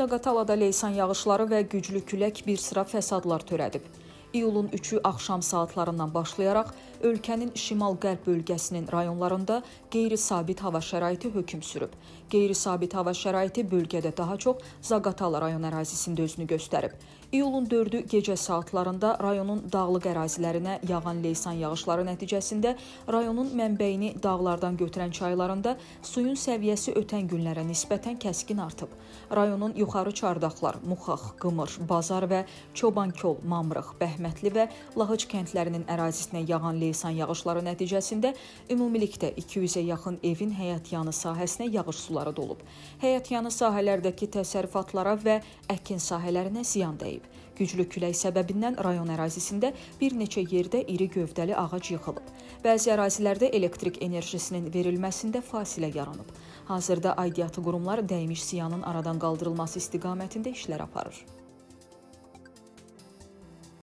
Zaqatalada leysan yağışları və güclü külək bir sıra fəsadlar törədib. İyulun 3-ü axşam saatlarından başlayaraq ölkənin şimal-qərb bölgəsinin rayonlarında qeyri-sabit hava şəraiti hökm sürüb. Qeyri-sabit hava şəraiti bölgədə daha çox Zaqatala rayon ərazisində özünü göstərib. İyulun 4-ü gecə saatlarında rayonun dağlıq ərazilərinə yağan leysan yağışları nəticəsində rayonun mənbəyini dağlardan götürən çaylarında suyun səviyyəsi ötən günlərə nisbətən kəskin artıb. Rayonun yuxarı Çardaqlar, Muxax, Qımır, Bazar və Çobankol, Mamrıq, Bəhmətli və Lahıc kəndlərinin ərazisinə yağan leysan yağışları nəticəsində ümumilikdə 200-ə yaxın evin həyətyanı sahəsinə yağış suları dolub. Həyətyanı sahələrdəki təsərrüfatlara və əkin sahələrinə ziyan dəyib. Güclü külək səbəbindən rayon ərazisində bir neçə yerdə iri gövdəli ağac yıxılıb. Bəzi ərazilərdə elektrik enerjisinin verilməsində fasilə yaranıb. Hazırda aidiyyatı qurumlar dəymiş ziyanın aradan qaldırılması istiqamətində işlər aparır.